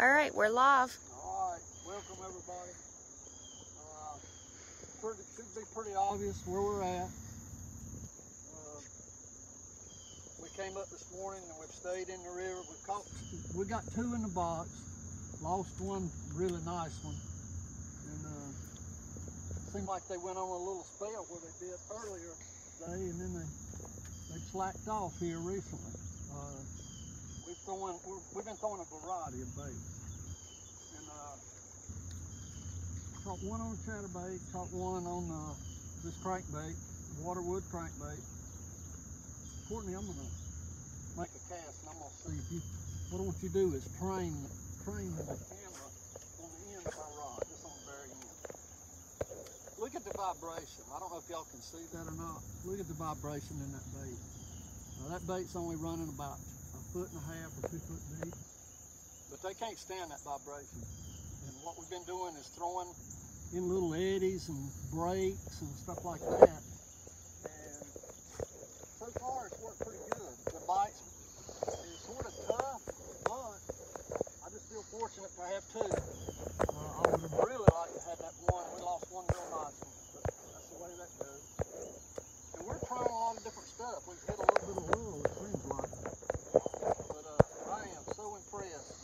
All right, we're live. All right, welcome everybody. Uh, pretty, should be pretty obvious where we're at. Uh, we came up this morning and we've stayed in the river. We caught, we got two in the box. Lost one really nice one, and uh, seemed like they went on a little spell where they did earlier today, and then they they slacked off here recently. Uh, we've we've been throwing a variety of baits, and uh, caught one on a chatterbait, caught one on uh, this crankbait, waterwood crankbait. Courtney, I'm gonna make a cast, and I'm gonna see if you. What I want you to do is train, train the camera on the end of my rod, just on the very end. Look at the vibration. I don't know if y'all can see that or not. Look at the vibration in that bait. Now that bait's only running about foot and a half or two foot deep, but they can't stand that vibration. And what we've been doing is throwing in little eddies and breaks and stuff like that. And so far it's worked pretty good. The bites is sort of tough, but I just feel fortunate to have two. Uh, I would have really liked to have that one. We lost one real nice one, but that's the way that goes. And we're trying a lot of different stuff. We've hit a little bit of lure, it seems like. But uh, I am so impressed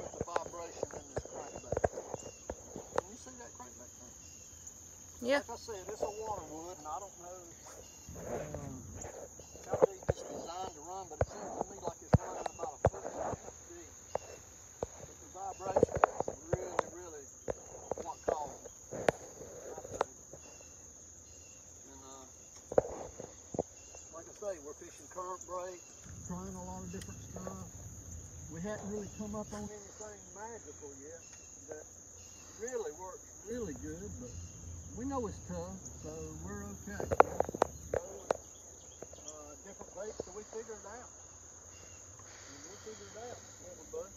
with the vibration in this crankbait. Can you see that crankbait thing? Yeah. Like I said, it's a waterwood, and I don't know um, how deep it's designed to run, but it seems to me like it's running about a foot and a half deep. But the vibration is really, really what caused it. And uh, like I say, we're fishing current break, trying a lot of different stuff. We hadn't really come up on anything magical yet that really works really good, but we know it's tough, so we're okay. Uh, different baits till we figure it out. And we'll figure it out, won't we, bud?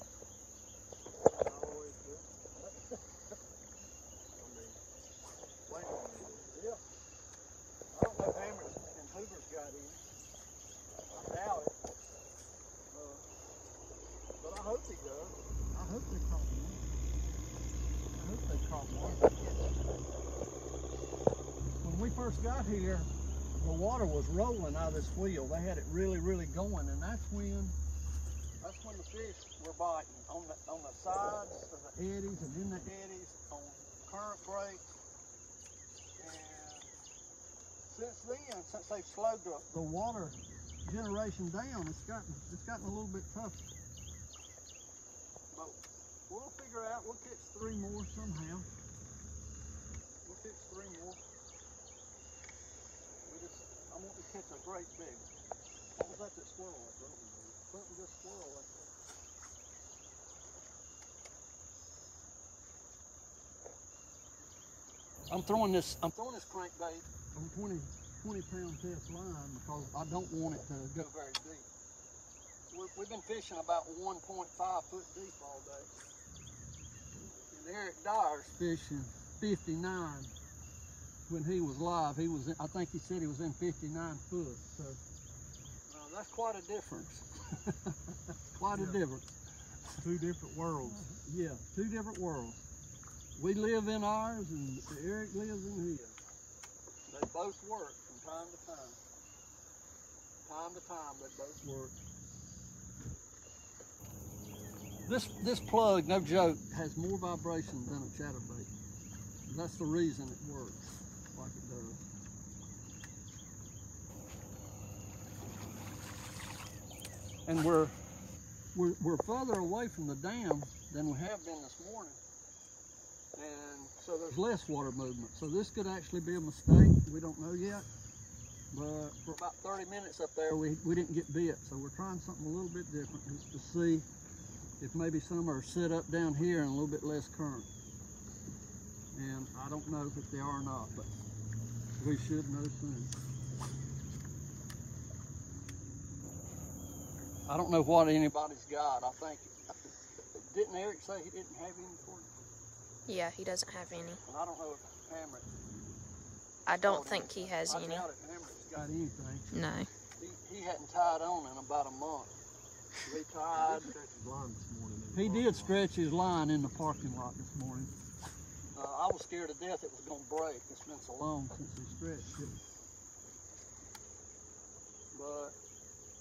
I always do. I mean, wait a minute. Yeah. I don't know if Hammers and Hoover's got any. I doubt it. Uh, but I hope he does. I hope they caught one. I hope they caught one. When we first got here, the water was rolling out of this wheel. They had it really, really going, and that's when that's when the fish were biting on the on the sides of the eddies and in the eddies on current breaks. And since then, since they've slowed the, the water generation down, it's gotten it's gotten a little bit tougher. But we'll figure out. We'll catch three more somehow. We'll catch three more. We just, I want to catch a great big. one. What was that that squirrel I broke? Something just squirrel right there. I'm throwing this, I'm throwing this crankbait on 20, 20 pound test line because I don't want it to go very deep. We're, we've been fishing about 1.5 foot deep all day. And Eric Dyer's fishing 59 when he was live. He was, in, I think he said he was in 59 foot. So uh, that's quite a difference. quite a difference. Two different worlds. Yeah, two different worlds. We live in ours and Eric lives in his. They both work from time to time. Time to time, they both work. This this plug, no joke, has more vibration than a chatterbait. That's the reason it works like it does. And we're we're, we're further away from the dam than we have been this morning. And so there's less water movement. So this could actually be a mistake. We don't know yet. But for about 30 minutes up there, we, we didn't get bit. So we're trying something a little bit different just to see if maybe some are set up down here and a little bit less current. And I don't know if they are or not, but we should know soon. I don't know what anybody's got. I think, didn't Eric say he didn't have any for you? Yeah, he doesn't have any. And I don't know if Hamrick. I don't think he has I any. doubt if Hamrick's got anything. No. He, he hadn't tied on in about a month. He tied. Checked his line this morning and He did stretch his line in the parking lot this morning. Uh, I was scared to death it was gonna break. It's been so long since he stretched it. But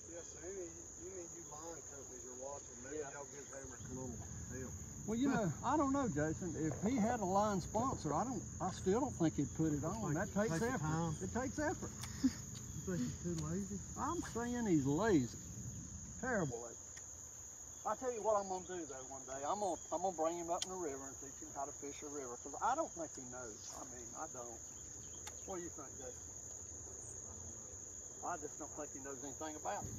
Yes, so any, you need you line companies you're watching, maybe Yeah. y'all give Hamrick a little help. Well, you know, I don't know, Jason. If he had a line sponsor, I don't. I still don't think he'd put it on. That Take- takes take effort. time. It takes effort. You think he's too lazy? I'm saying he's lazy. Terrible lazy. I tell you what I'm gonna do though one day. I'm gonna I'm gonna bring him up in the river and teach him how to fish a river because I don't think he knows. I mean, I don't. What do you think, Jason? I just don't think he knows anything about it.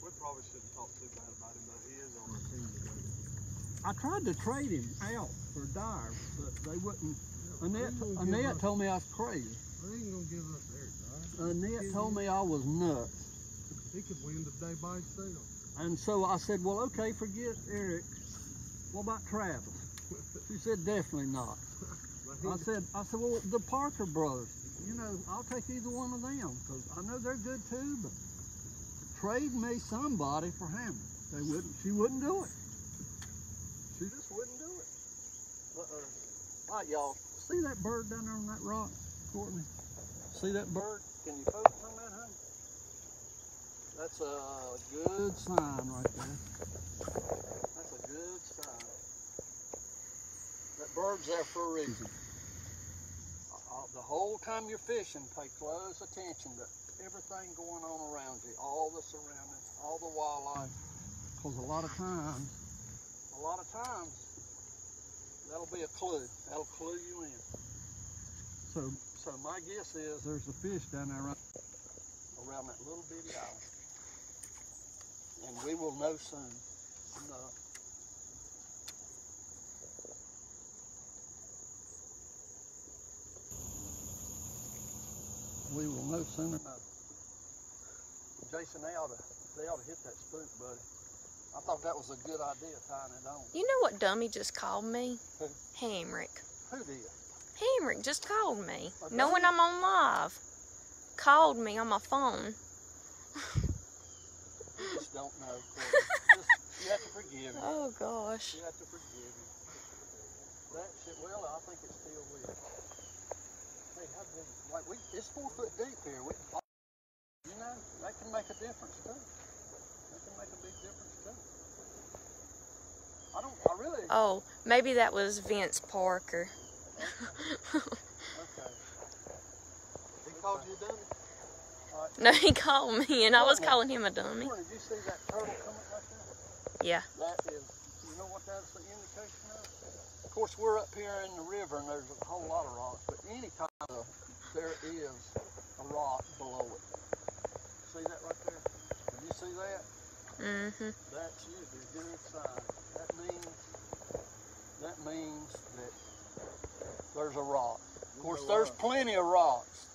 We probably shouldn't talk too bad about him, though. He is on our team today. I tried to trade him out for Dyer, but they wouldn't. Annette, He ain't gonna give Annette told me I was crazy. He ain't gonna give us all right? Annette told me I was nuts. He could win the day by himself. And so I said, well, okay, forget Eric. What about Travis? She said, definitely not. I said, I said, well, the Parker brothers, you know, I'll take either one of them because I know they're good too, but trade me somebody for Hammer. They wouldn't, she wouldn't do it. She just wouldn't do it. Uh-uh. All right, y'all, see that bird down there on that rock, Courtney? See that bird? Can you focus on that, honey? That's a good sign right there. That's a good sign. That bird's there for a reason. Uh, the whole time you're fishing, pay close attention to everything going on around you, all the surroundings, all the wildlife. Because a lot of times, a lot of times, that'll be a clue. That'll clue you in. So, so my guess is there's a fish down there around, around that little bitty island. And we will know soon enough. We will know soon enough. Jason, they ought to, they ought to hit that spook, buddy. I thought that was a good idea, tying it on. You know what dummy just called me? Who? Hamrick. Who did? Hamrick just called me, A knowing? I'm on live. Called me on my phone. Just don't know. Just, you have to forgive him. Oh gosh. You have to forgive him. That shit, well, I think it still will. Hey, how big, like, we, it's four foot deep here. We, you know, that can make a difference too. That can make a big difference too. I don't, I really, Oh, maybe that was Vince Parker. okay. he called you dummy? no, he called me and I was calling him a dummy. Did you see that turtle coming right there? Yeah. That is, you know what that's the indication of? Of course, we're up here in the river and there's a whole lot of rocks, but anytime uh, there is a rock below it. See that right there? Can you see that? Mm-hmm. That's usually a good sign. That means, that means that there's a rock. Of course, there's plenty of rocks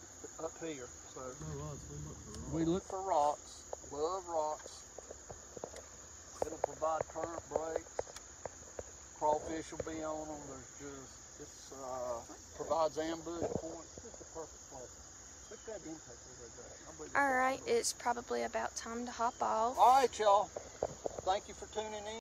up here, so. We look for We look for rocks, love rocks. It'll provide current breaks. Crawfish will be on them. There's just, it's, uh, provides ambush points. It's the perfect place. Look at that intake over there. I believe it's All right, it's probably about time to hop off. All right, y'all. Thank you for tuning in.